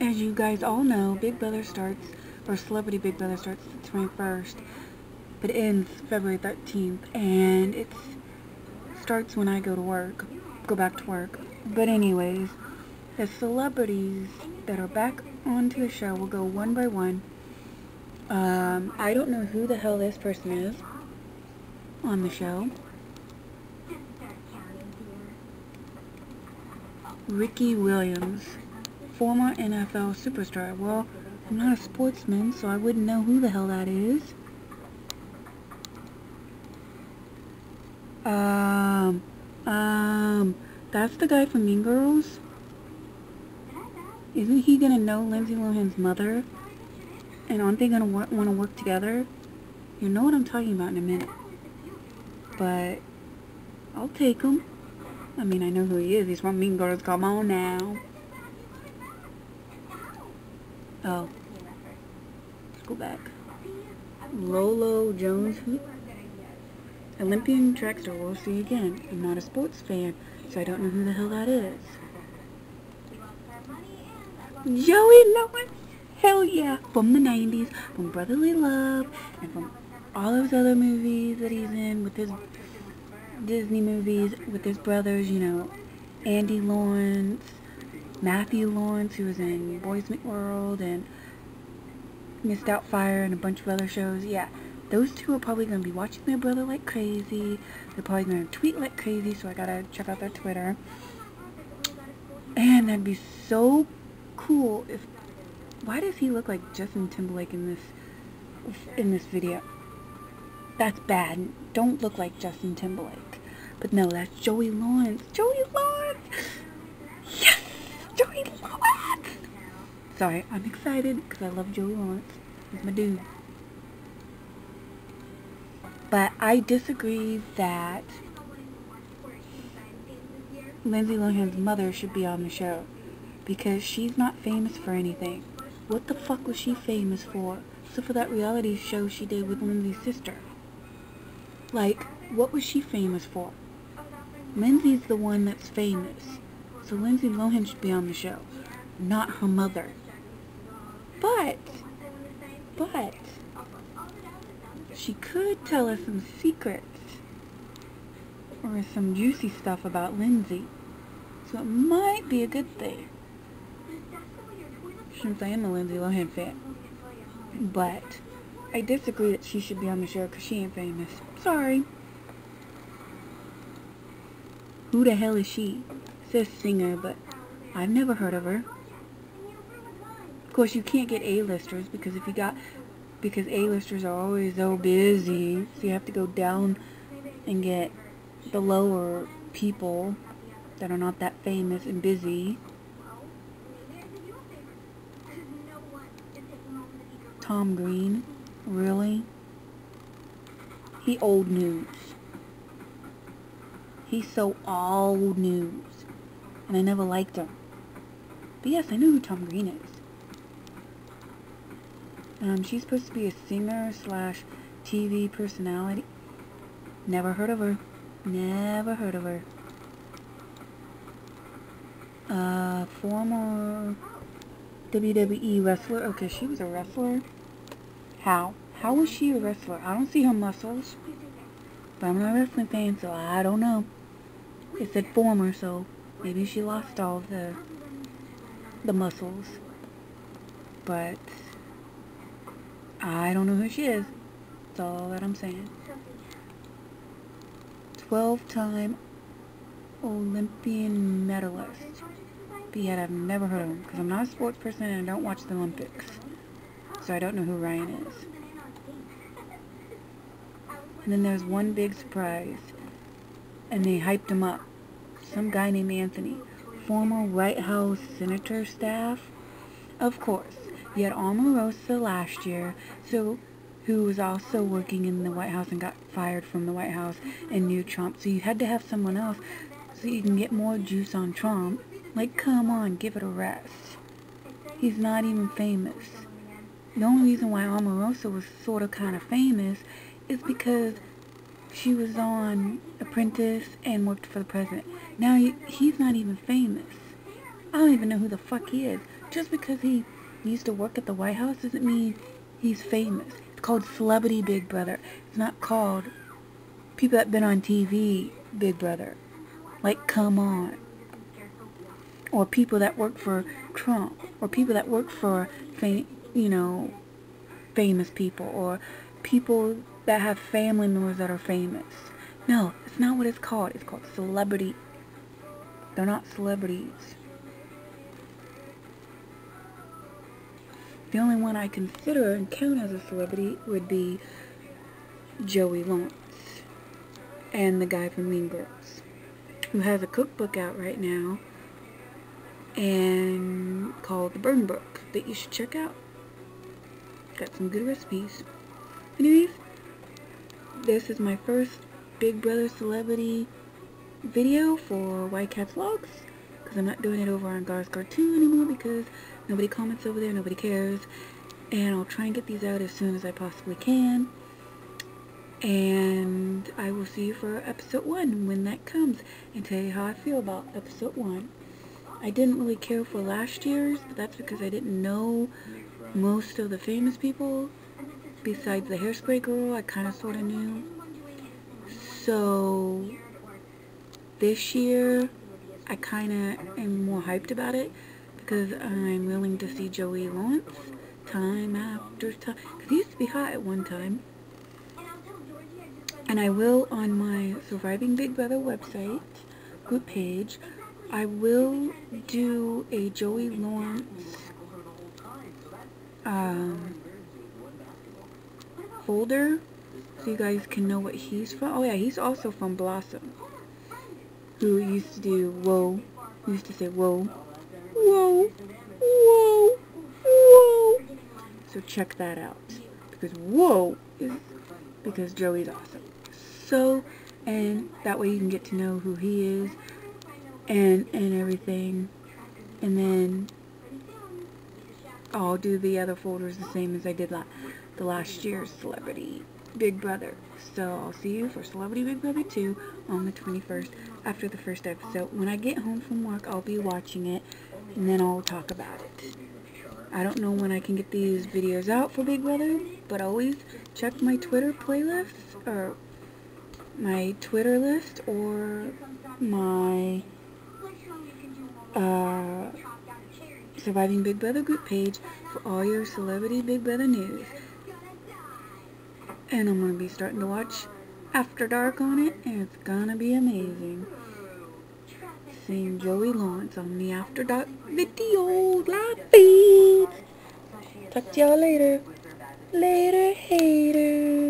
as you guys all know, Big Brother starts, or Celebrity Big Brother starts the 21st, but ends February 13th, and it starts when I go to work, go back to work. But anyways, the celebrities that are back onto the show will go one by one. Um, I don't know who the hell this person is on the show. Ricky Williams, former NFL superstar. Well, I'm not a sportsman, so I wouldn't know who the hell that is. Um, um, that's the guy from Mean Girls? Isn't he gonna know Lindsay Lohan's mother? And aren't they gonna want to work together? You know what I'm talking about in a minute. But, I'll take him. I mean, I know who he is. He's from Mean Girls. Come on now. Oh. Let's go back. Lolo Jones. Hmm? Olympian track star. We'll see again. I'm not a sports fan, so I don't know who the hell that is. Joey Lawrence. Hell yeah. From the 90s, from Brotherly Love, and from all those other movies that he's in with his Disney movies with his brothers, you know, Andy Lawrence, Matthew Lawrence, who was in Boys Meet World, and Miss Doubtfire, and a bunch of other shows. Yeah, those two are probably going to be watching their brother like crazy. They're probably going to tweet like crazy, so I gotta check out their Twitter. And that'd be so cool if... Why does he look like Justin Timberlake in this in this video? That's bad. Don't look like Justin Timberlake. But no, that's Joey Lawrence. Joey Lawrence! Yes! Joey Lawrence! Sorry, I'm excited because I love Joey Lawrence. He's my dude. But I disagree that Lindsay Lohan's mother should be on the show. Because she's not famous for anything. What the fuck was she famous for? So for that reality show she did with Lindsay's sister. Like, what was she famous for? Lindsay's the one that's famous. So Lindsay Lohan should be on the show, not her mother. But, but, she could tell us some secrets or some juicy stuff about Lindsay. So it might be a good thing. Since I am a Lindsay Lohan fan. But, I disagree that she should be on the show because she ain't famous. Sorry. Who the hell is she? Says singer, but I've never heard of her. Course, you can't get A-listers because if you got... Because A-listers are always so busy, so you have to go down and get the lower people that are not that famous and busy. Tom Green. Really? He old news. He's so old news. And I never liked him. But yes, I know who Tom Green is. Um, she's supposed to be a singer slash TV personality. Never heard of her. Never heard of her. Uh, former WWE wrestler. Okay, she was a wrestler. How? How was she a wrestler? I don't see her muscles. But I'm not a wrestling fan, so I don't know. It said former, so maybe she lost all the the muscles. But I don't know who she is. That's all that I'm saying. 12-time Olympian medalist. But yet I've never heard of him because I'm not a sports person and I don't watch the Olympics so I don't know who Ryan is. And then there's one big surprise, and they hyped him up. Some guy named Anthony, former White House senator staff. Of course, you had Omarosa last year, so who was also working in the White House and got fired from the White House and knew Trump. So you had to have someone else so you can get more juice on Trump. Like, come on, give it a rest. He's not even famous. The only reason why Omarosa was sort of kind of famous is because she was on Apprentice and worked for the president. Now he's not even famous. I don't even know who the fuck he is. just because he used to work at the White House doesn't mean he's famous. It's called Celebrity Big Brother. It's not called people that have been on TV Big Brother. Like, come on. Or people that work for Trump. Or people that work for, you know, famous people. Or people that have family members that are famous. No, it's not what it's called. It's called celebrity. They're not celebrities. The only one I consider and count as a celebrity would be Joey Lawrence and the guy from Mean Girls, who has a cookbook out right now and called The Burn Book that you should check out. Got some good recipes. Anyways, this is my first Big Brother celebrity video for Ycats Vlogs because I'm not doing it over on Gar's Cartoon anymore because nobody comments over there, nobody cares. And I'll try and get these out as soon as I possibly can. And I will see you for episode one when that comes and tell you how I feel about episode one. I didn't really care for last year's, but that's because I didn't know most of the famous people. Besides the hairspray girl, I kind of sort of knew. So, this year, I kind of am more hyped about it because I'm willing to see Joey Lawrence time after time. Because he used to be hot at one time. And I will on my Surviving Big Brother website, group page, I will do a Joey Lawrence um, folder so you guys can know what he's from. Oh yeah, he's also from Blossom, who used to do whoa, used to say whoa, whoa, whoa, whoa. So check that out because whoa is because Joey's awesome so and that way you can get to know who he is and and everything and then I'll do the other folders the same as I did la the last year's Celebrity Big Brother. So I'll see you for Celebrity Big Brother 2 on the 21st after the first episode. When I get home from work, I'll be watching it and then I'll talk about it. I don't know when I can get these videos out for Big Brother, but always check my Twitter playlist or my Twitter list or my uh, Surviving Big Brother group page for all your celebrity Big Brother news. And I'm going to be starting to watch After Dark on it, and it's going to be amazing. Seeing Joey Lawrence on the After Dark video live feed. Talk to y'all later. Later, haters.